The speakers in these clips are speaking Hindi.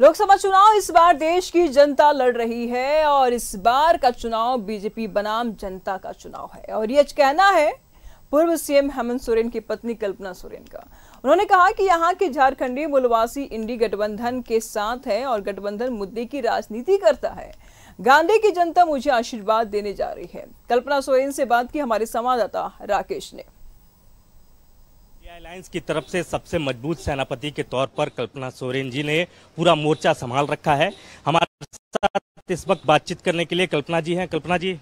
लोकसभा चुनाव इस बार देश की जनता लड़ रही है और इस बार का चुनाव बीजेपी बनाम जनता का चुनाव है। और ये कहना है, पूर्व सीएम हेमंत सोरेन की पत्नी कल्पना सोरेन का। उन्होंने कहा कि यहाँ के झारखंडी मूलवासी इंडी गठबंधन के साथ है और गठबंधन मुद्दे की राजनीति करता है। गांधी की जनता मुझे आशीर्वाद देने जा रही है। कल्पना सोरेन से बात की हमारे संवाददाता राकेश ने। अलायंस की तरफ़ से सबसे मज़बूत सेनापति के तौर पर कल्पना सोरेन जी ने पूरा मोर्चा संभाल रखा है। हमारे साथ इस वक्त बातचीत करने के लिए कल्पना जी हैं। कल्पना जी,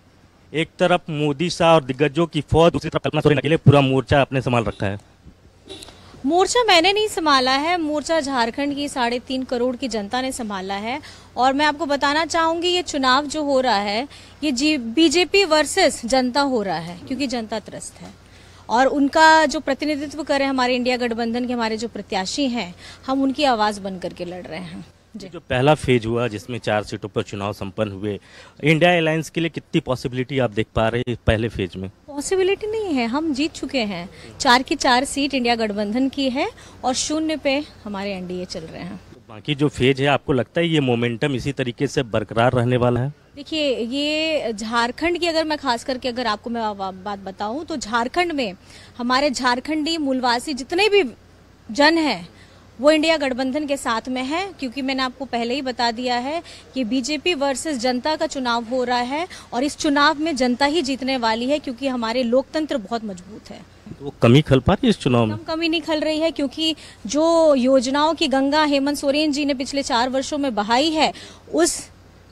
एक तरफ़ मोदी शाह और दिग्गजों की फौज, दूसरी तरफ़ कल्पना सोरेन अकेले पूरा मोर्चा आपने संभाल रखा है। मोर्चा मैंने नहीं संभाला है। मोर्चा झारखंड की साढ़े तीन करोड़ की जनता ने संभाला है। और मैं आपको बताना चाहूँगी, ये चुनाव जो हो रहा है, ये बीजेपी वर्सेस जनता हो रहा है, क्योंकि जनता त्रस्त है। और उनका जो प्रतिनिधित्व कर करें हमारे इंडिया गठबंधन के हमारे जो प्रत्याशी हैं हम उनकी आवाज़ बन करके लड़ रहे हैं। जो। पहला फ़ेज़ हुआ जिसमें चार सीटों पर चुनाव संपन्न हुए इंडिया अलायंस के लिए कितनी पॉसिबिलिटी आप देख पा रहे हैं पहले फ़ेज़ में? पॉसिबिलिटी नहीं है हम जीत चुके हैं। चार की चार सीट इंडिया गठबंधन की है और शून्य पे हमारे एनडीए चल रहे हैं। बाकी जो फ़ेज़ है, आपको लगता है ये मोमेंटम इसी तरीके से बरकरार रहने वाला है? देखिए, ये झारखंड की अगर मैं खास करके अगर आपको मैं बात बताऊँ तो झारखंड में हमारे झारखंडी मूलवासी जितने भी जन हैं, वो इंडिया गठबंधन के साथ में है, क्योंकि मैंने आपको पहले ही बता दिया है कि बीजेपी वर्सेस जनता का चुनाव हो रहा है और इस चुनाव में जनता ही जीतने वाली है, क्योंकि हमारे लोकतंत्र बहुत मज़बूत है। तो कमी खल पा रही है इस चुनाव में? कमी नहीं खल रही है क्योंकि जो योजनाओं की गंगा हेमंत सोरेन जी ने पिछले चार वर्षों में बहाई है उस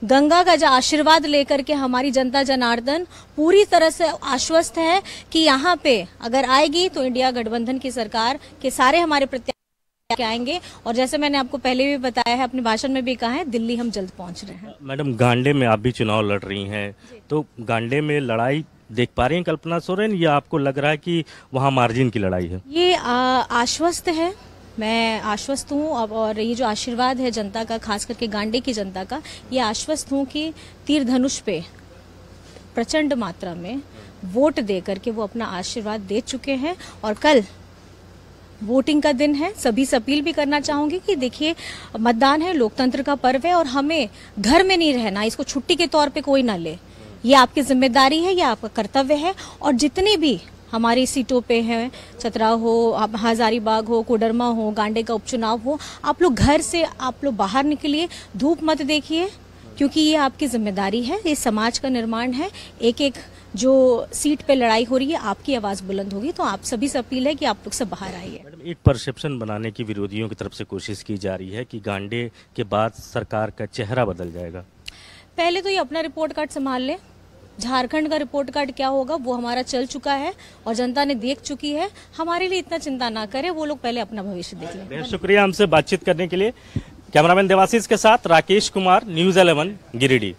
गंगा का जो आशीर्वाद लेकर के हमारी जनता जनार्दन पूरी तरह से आश्वस्त है कि यहाँ पे अगर आएगी तो इंडिया गठबंधन की सरकार के सारे हमारे प्रत्याशी आएँगे। और जैसे मैंने आपको पहले भी बताया है अपने भाषण में भी कहा है दिल्ली हम जल्द पहुँच रहे हैं। मैडम गांडे में आप भी चुनाव लड़ रही हैं। तो गांडे में लड़ाई देख पा रही हैं कल्पना सोरेन, या आपको लग रहा है कि वहाँ मार्जिन की लड़ाई है। ये आश्वस्त है। मैं आश्वस्त हूँ। और ये जो आशीर्वाद है जनता का, खास करके गांडे की जनता का, ये आश्वस्त हूँ कि तीर धनुष पे, प्रचंड मात्रा में वोट दे करके वो अपना आशीर्वाद दे चुके हैं। और कल वोटिंग का दिन है। सभी से अपील भी करना चाहूँगी कि देखिए, मतदान है, लोकतंत्र का पर्व है और हमें घर में नहीं रहना, इसको छुट्टी के तौर पे कोई ना ले। ये आपकी ज़िम्मेदारी है ये आपका कर्तव्य है और जितने भी हमारी सीटों पे हैं चतरा हो हजारीबाग हो कोडरमा हो गांडे का उपचुनाव हो आप लोग घर से आप लोग बाहर निकलिए धूप मत देखिए क्योंकि ये आपकी ज़िम्मेदारी है ये समाज का निर्माण है। एक एक जो सीट पे लड़ाई हो रही है आपकी आवाज़ बुलंद होगी तो आप सभी से अपील है कि आप लोग से बाहर आइए। एक परसेप्शन बनाने की विरोधियों की तरफ़ से कोशिश की जा रही है कि गांडे के बाद सरकार का चेहरा बदल जाएगा। पहले तो ये अपना रिपोर्ट कार्ड संभाल ले। झारखंड का रिपोर्ट कार्ड क्या होगा वो हमारा चल चुका है और जनता ने देख चुकी है। हमारे लिए इतना चिंता ना करे वो लोग पहले अपना भविष्य देख लें। शुक्रिया हमसे बातचीत करने के लिए। कैमरामैन देवाशीष के साथ Rakesh Kumar news eleven Giridih.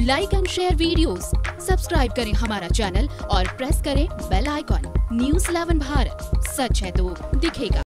Like and share videos, subscribe करें हमारा चैनल और प्रेस करें बेल आइकॉन न्यूज़ 11 भारत सच है तो दिखेगा।